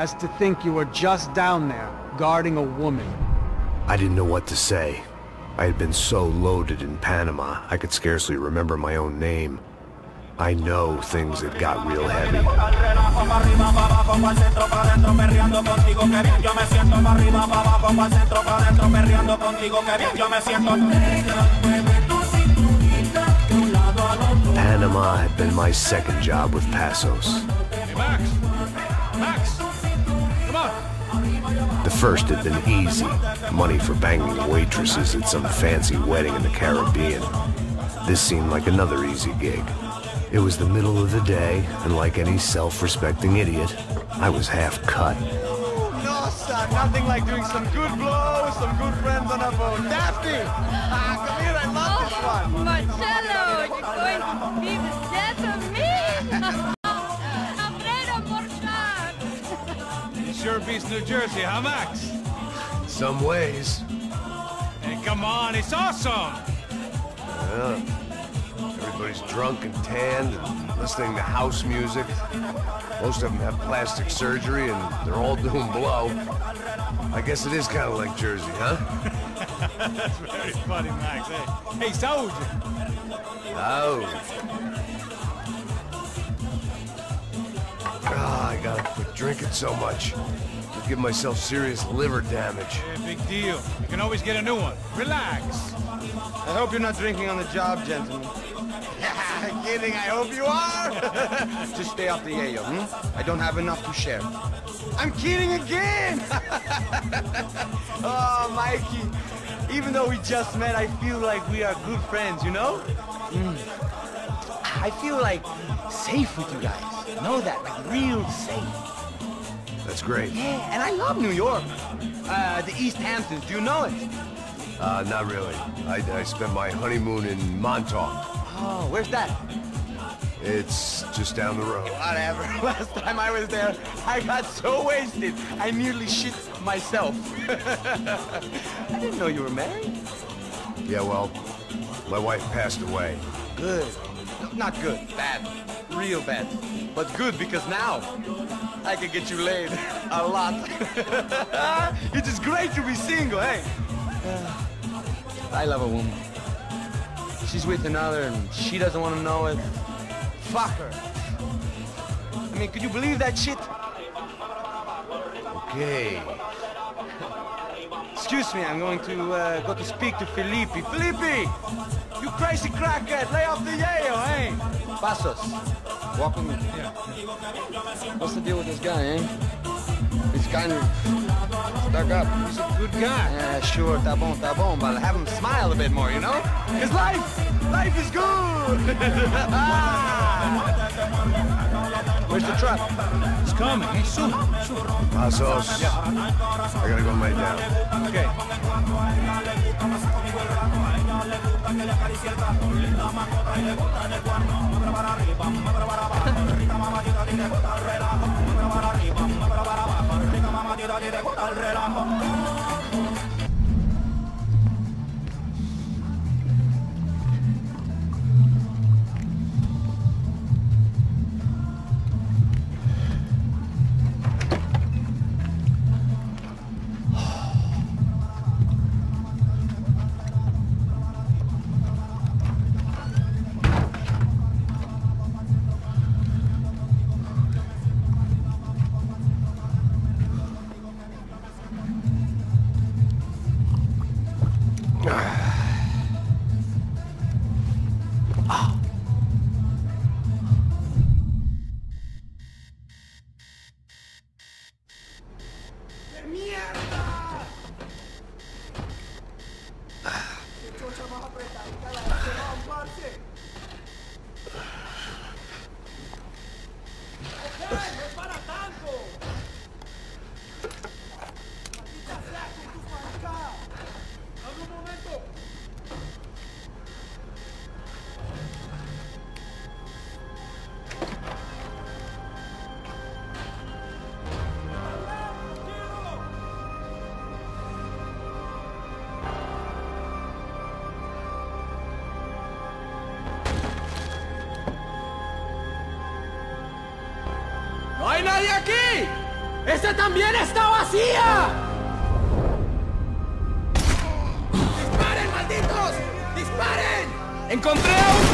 as to think you were just down there, guarding a woman. I didn't know what to say. I had been so loaded in Panama, I could scarcely remember my own name. I know things had got real heavy. Panama had been my second job with Passos. Hey, Max! Max! Come on! The first had been easy. Money for banging waitresses at some fancy wedding in the Caribbean. This seemed like another easy gig. It was the middle of the day, and like any self-respecting idiot, I was half cut. No, son, nothing like doing some good blows, some good friends on a boat. Daphne! Ah, come here, I love this one. Marcelo, you're going to be the Beats New Jersey, huh, Max? Some ways. Hey, come on, it's awesome! Yeah. Everybody's drunk and tanned and listening to house music. Most of them have plastic surgery and they're all doing blow. I guess it is kind of like Jersey, huh? That's very funny, Max. Hey, hey Saúde! Oh. Ah, I gotta quit drinking so much. I'll give myself serious liver damage. Hey, big deal. You can always get a new one. Relax. I hope you're not drinking on the job, gentlemen. Yeah, kidding, I hope you are. Just stay off the yayo, hmm? I don't have enough to share. I'm kidding again! oh, Mikey, even though we just met, I feel like we are good friends, you know? Mm. I feel like safe with you guys. Know that, like real safe. That's great. Yeah, and I love New York. Uh, the East Hamptons, do you know it? Uh, not really. I, I spent my honeymoon in Montauk. Oh, where's that? It's just down the road. Whatever. Last time I was there, I got so wasted, I nearly shit myself. I didn't know you were married. Yeah, well, my wife passed away. Good. Not good. Bad. Real bad. But good because now I can get you laid a lot. it is great to be single, hey? I love a woman. She's with another and she doesn't want to know it. Fuck her. I mean, could you believe that shit? Okay. Excuse me, I'm going to uh, go to speak to Felipe. Felipe! You crazy crackhead! Lay off the yayo, hey! Passos, walk with me. Yeah. What's the deal with this guy, eh? He's kind of stuck up. He's a good guy. Yeah, sure, tá bom, tá bom, but have him smile a bit more, you know? His life, life is good! Where's the truck? He's coming. Hey, soon. Soon. Passos. Yeah. I gotta go lay down. Okay. que le acaricie el Linda y le gusta en el cuerno Mueve para arriba, mueve para abajo Rica mamadita, a ti te gusta el relajo Mueve para arriba, mueve para abajo Rica mamadita, a ti te gusta el relajo ¡Esa también está vacía! ¡Disparen, malditos! ¡Disparen! ¡Encontré a un...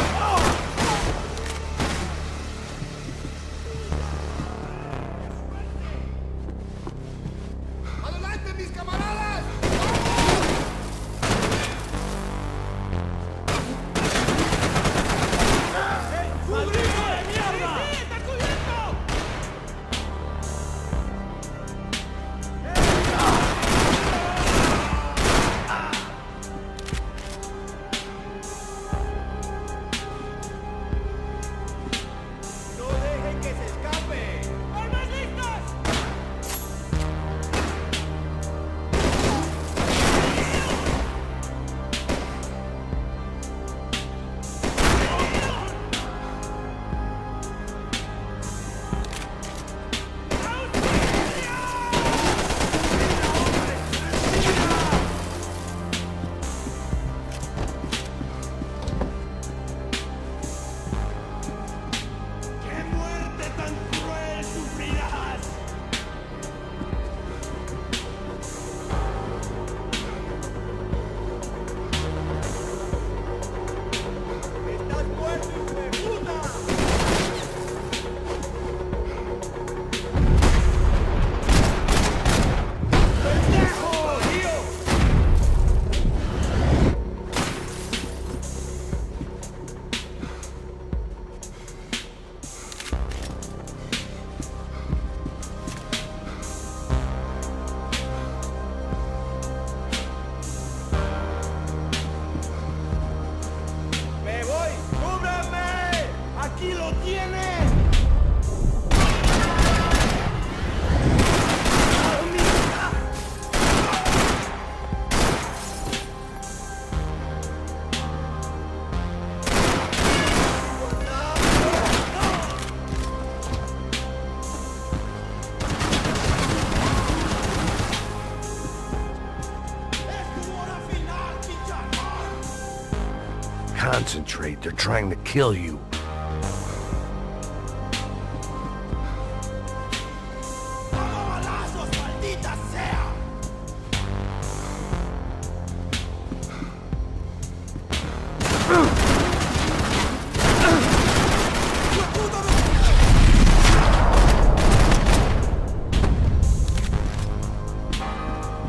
Concentrate, they're trying to kill you.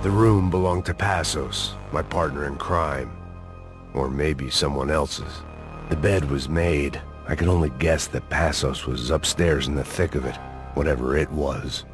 The room belonged to Passos, my partner in crime. Or maybe someone else's. The bed was made. I could only guess that Passos was upstairs in the thick of it, whatever it was.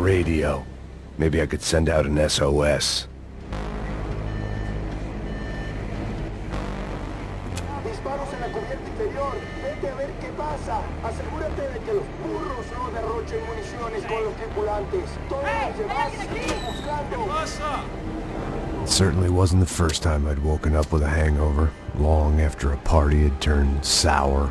Radio. Maybe I could send out an SOS. Disparos en la cubierta interior. Vete a ver qué pasa. Asegúrate de que los burros no derrochen municiones con los tripulantes. Todos los demás siguen buscando. It certainly wasn't the first time I'd woken up with a hangover, long after a party had turned sour.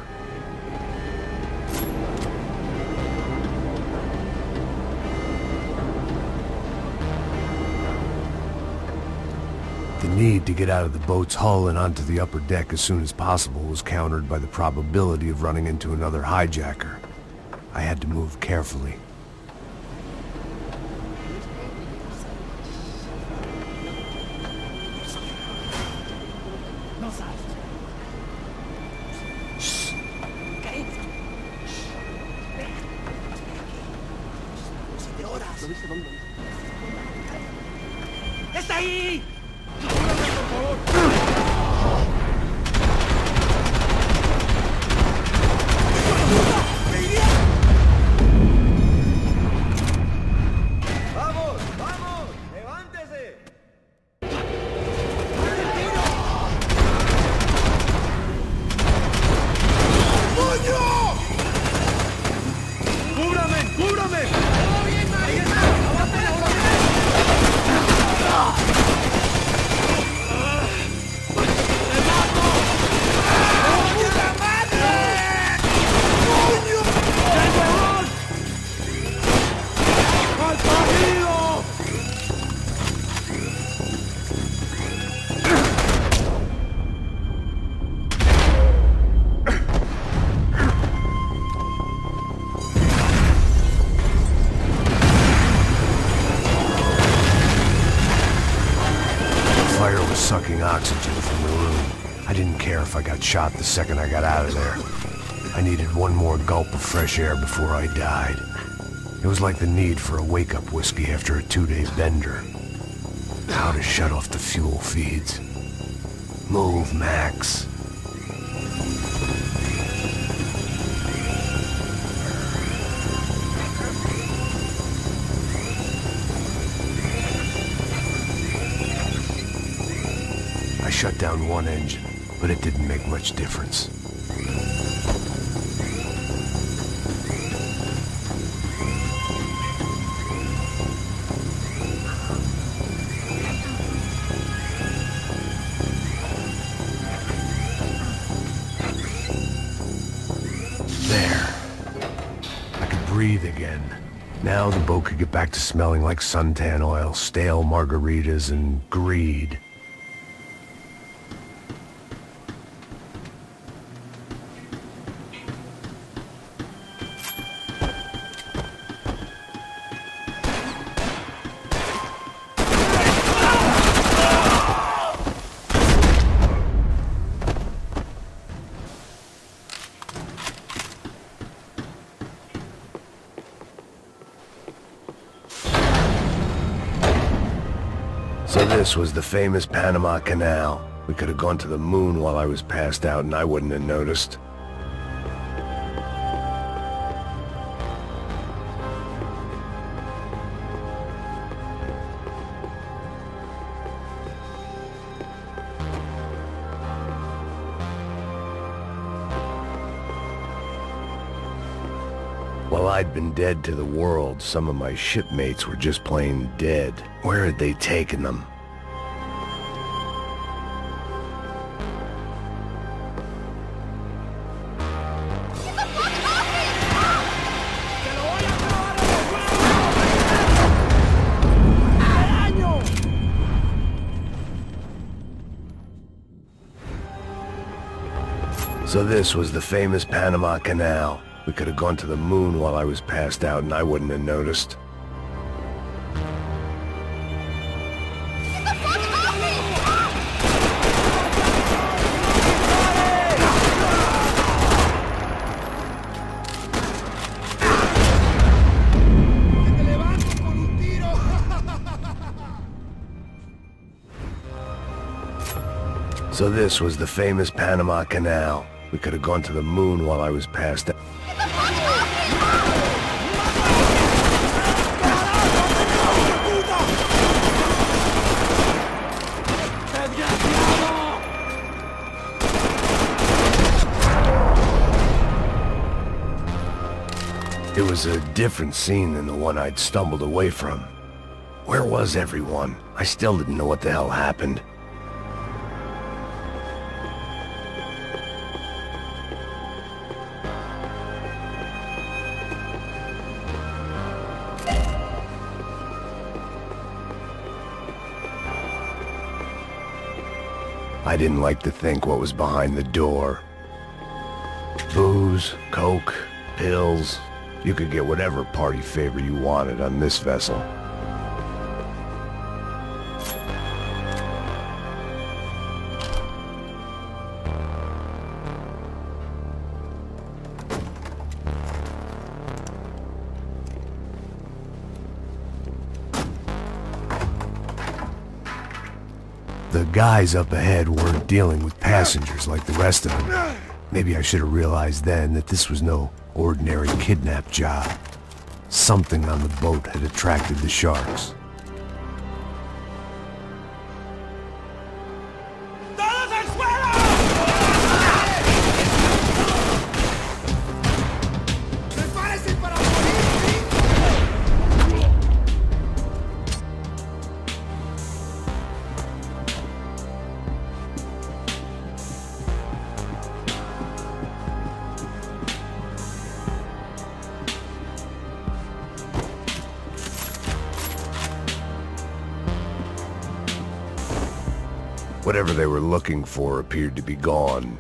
Need to get out of the boat's hull and onto the upper deck as soon as possible was countered by the probability of running into another hijacker. I had to move carefully. Shot the second I got out of there. I needed one more gulp of fresh air before I died. It was like the need for a wake-up whiskey after a two-day bender. How to shut off the fuel feeds. Move, Max. I shut down one engine, but it didn't make much difference. There. I could breathe again. Now the boat could get back to smelling like suntan oil, stale margaritas, and greed. This was the famous Panama Canal. We could have gone to the moon while I was passed out and I wouldn't have noticed. While I'd been dead to the world, some of my shipmates were just plain dead. Where had they taken them? So this was the famous Panama Canal. We could have gone to the moon while I was passed out and I wouldn't have noticed. So this was the famous Panama Canal. We could have gone to the moon while I was passed out. It was a different scene than the one I'd stumbled away from. Where was everyone? I still didn't know what the hell happened. I didn't like to think what was behind the door. Booze, coke, pills. You could get whatever party favor you wanted on this vessel. The guys up ahead weren't dealing with passengers like the rest of them. Maybe I should have realized then that this was no ordinary kidnap job. Something on the boat had attracted the sharks. For appeared to be gone.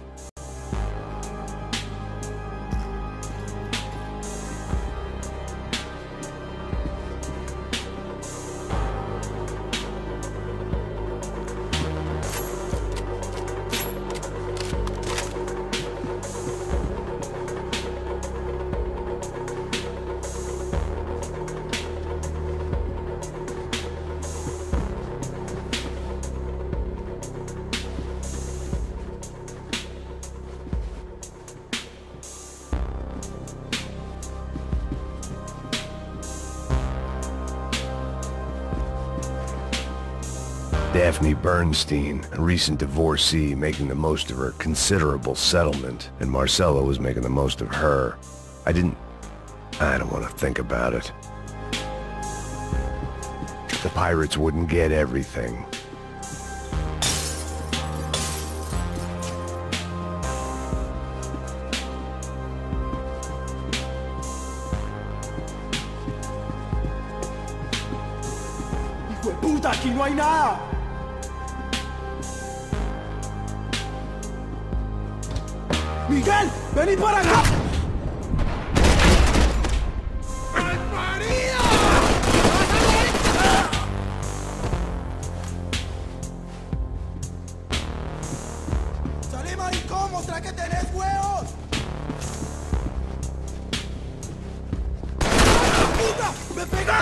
Daphne Bernstein, a recent divorcee making the most of her considerable settlement, and Marcelo was making the most of her. I didn't... I don't want to think about it. The pirates wouldn't get everything. ¡Venid para acá! ¡Salí, maricón! ¡Mostra que tenés huevos! ¡Me!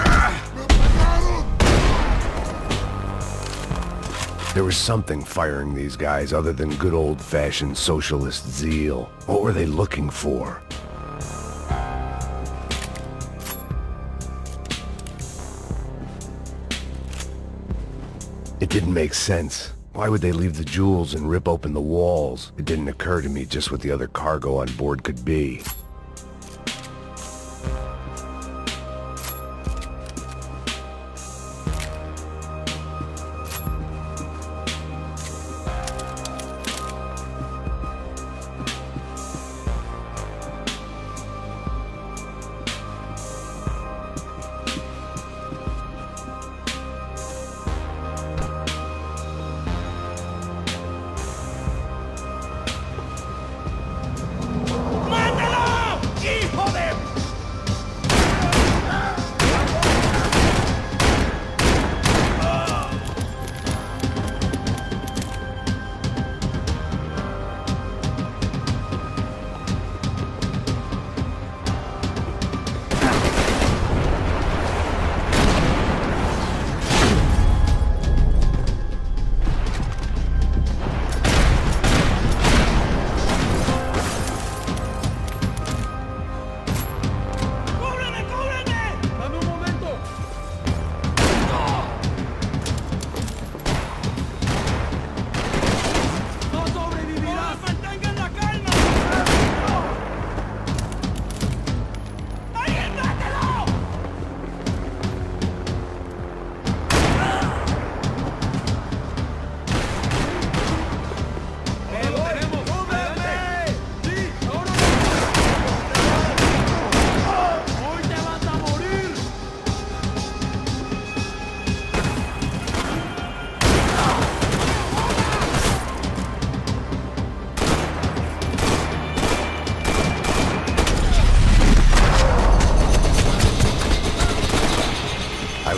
There was something firing these guys other than good old-fashioned socialist zeal. What were they looking for? It didn't make sense. Why would they leave the jewels and rip open the walls? It didn't occur to me just what the other cargo on board could be.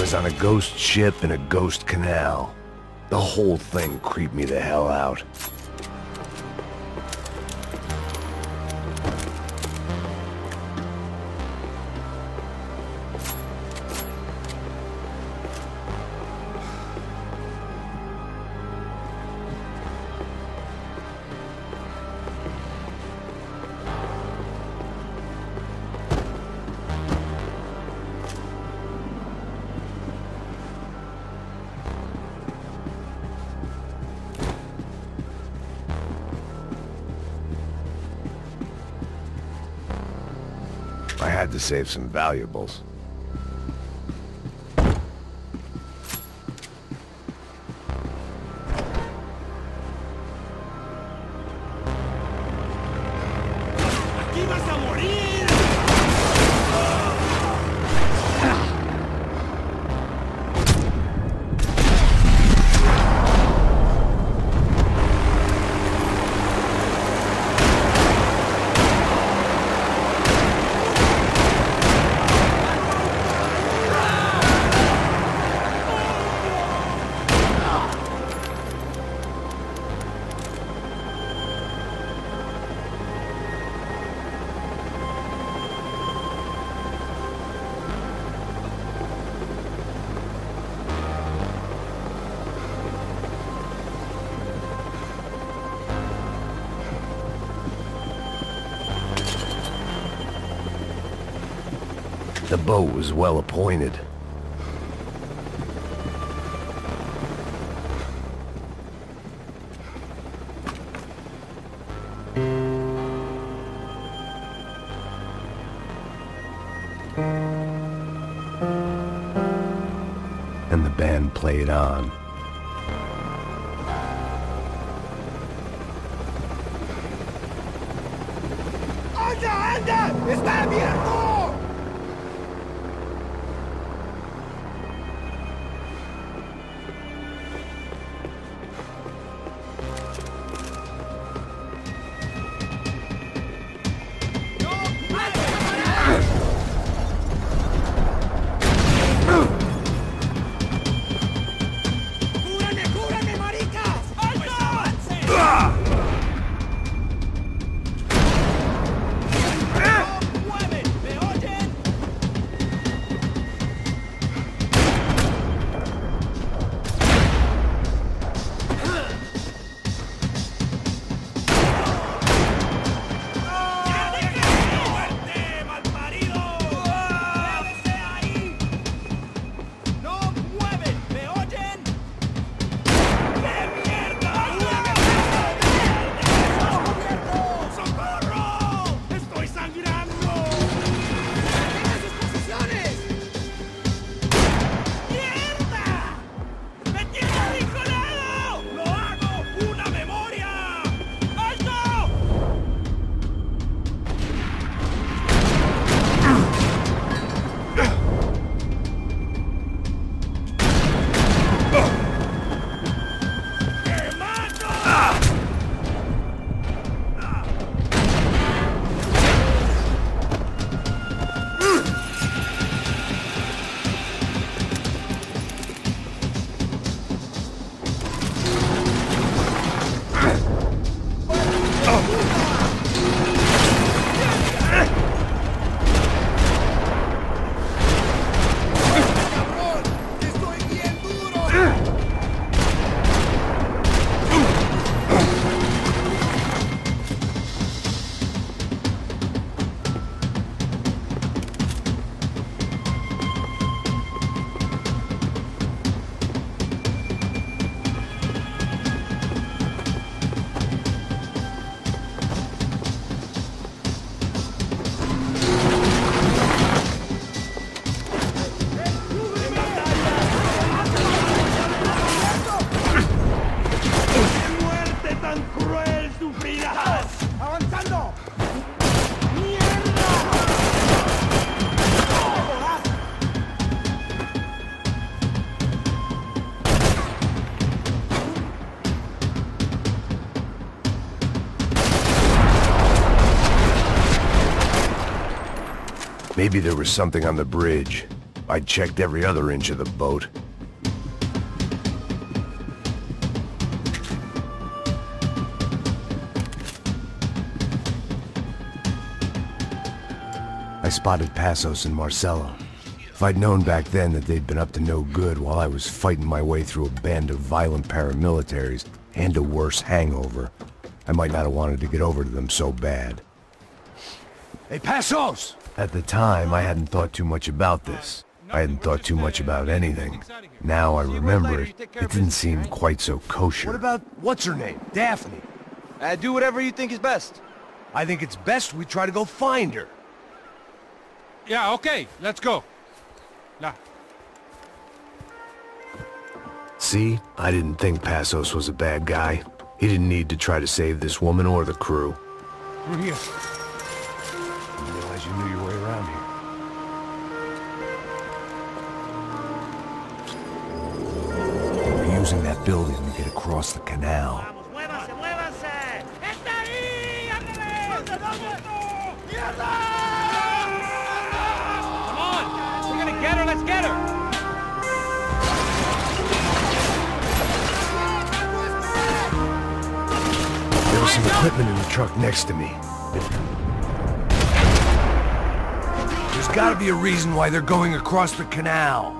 was on a ghost ship in a ghost canal. The whole thing creeped me the hell out. save some valuables. was well appointed. And the band played on. Maybe there was something on the bridge. I checked every other inch of the boat. I spotted Passos and Marcelo. If I'd known back then that they'd been up to no good while I was fighting my way through a band of violent paramilitaries and a worse hangover, I might not have wanted to get over to them so bad. Hey, Passos! At the time, I hadn't thought too much about this. I hadn't thought too much about anything. Now I remember it, it didn't seem quite so kosher. What about, what's her name? Daphne. Uh, do whatever you think is best. I think it's best we try to go find her. Yeah, okay, let's go. Nah. See? I didn't think Passos was a bad guy. He didn't need to try to save this woman or the crew. Through here. Using that building to get across the canal. We're gonna get her, let's get her! Some equipment in the truck next to me. There's gotta be a reason why they're going across the canal.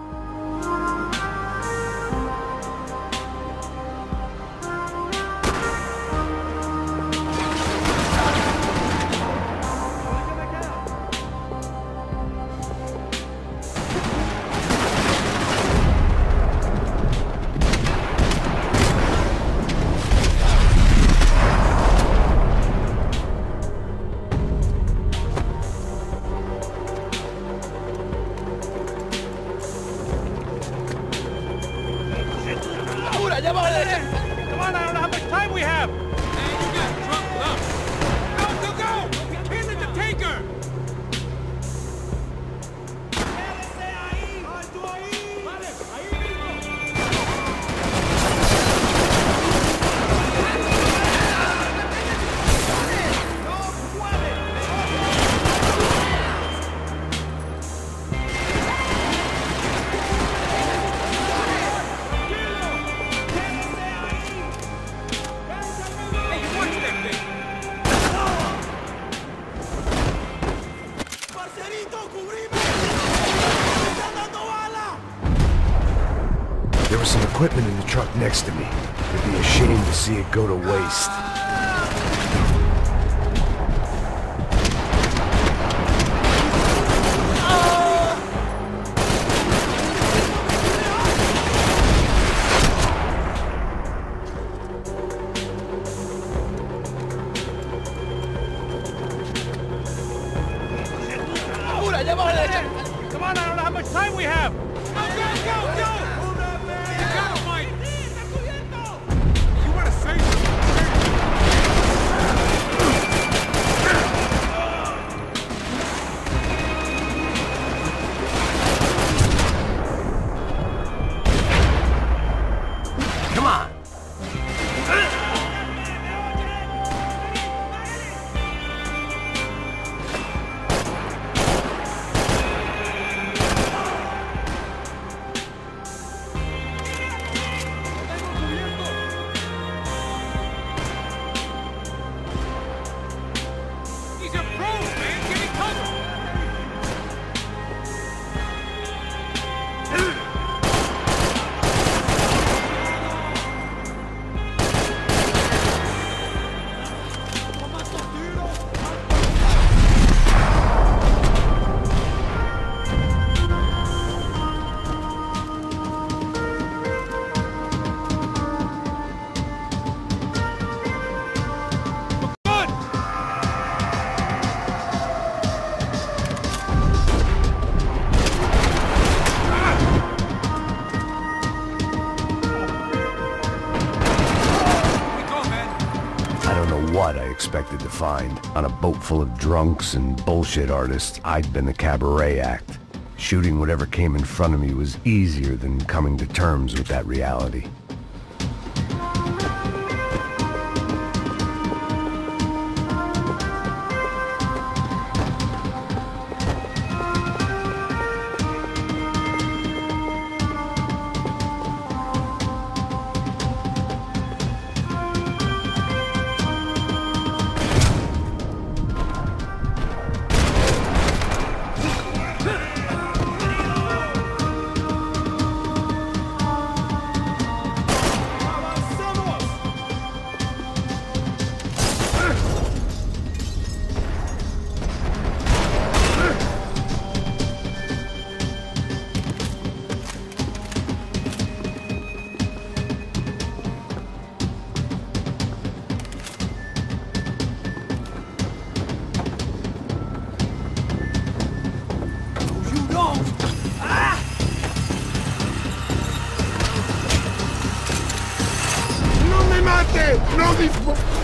Expected to find. On a boat full of drunks and bullshit artists, I'd been the cabaret act. Shooting whatever came in front of me was easier than coming to terms with that reality. know these.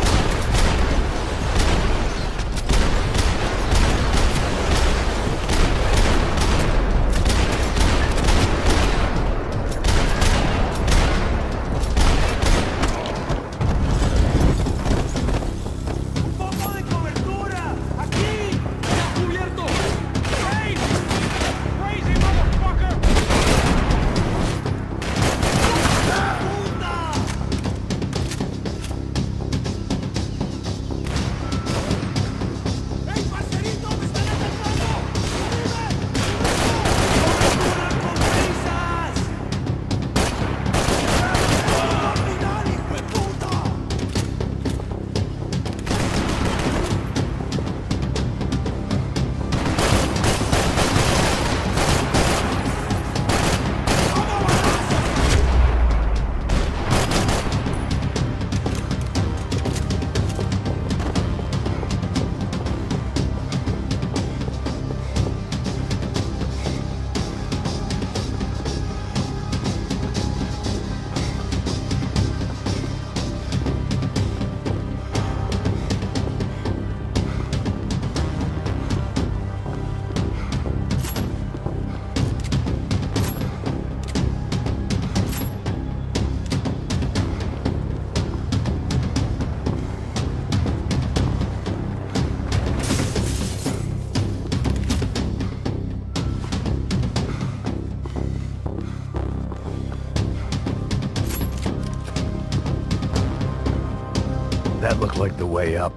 way up,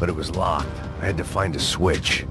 but it was locked. I had to find a switch.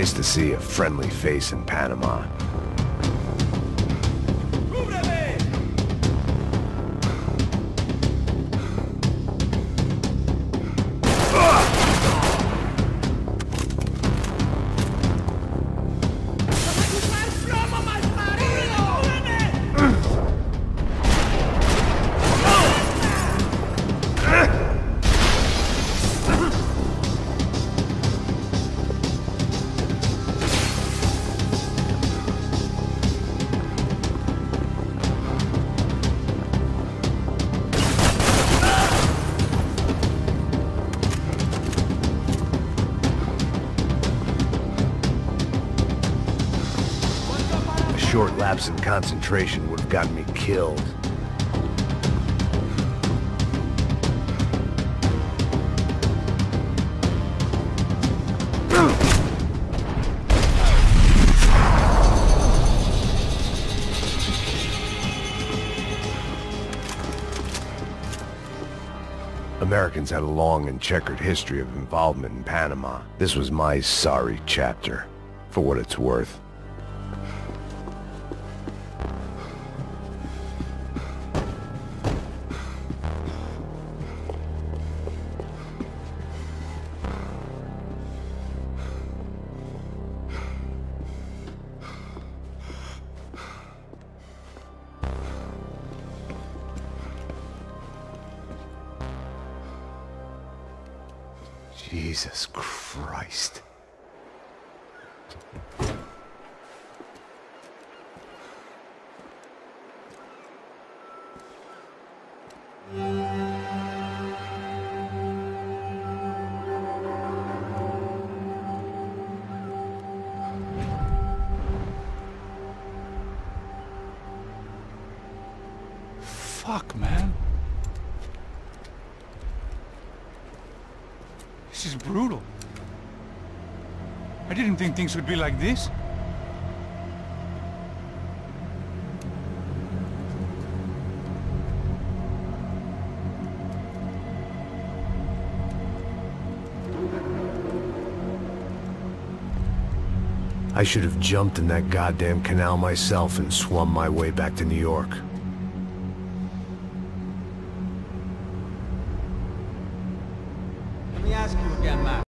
nice to see a friendly face in Panama. Concentration would have gotten me killed. Americans had a long and checkered history of involvement in Panama. This was my sorry chapter, for what it's worth. Jesus Christ. Things would be like this. I should have jumped in that goddamn canal myself and swum my way back to New York.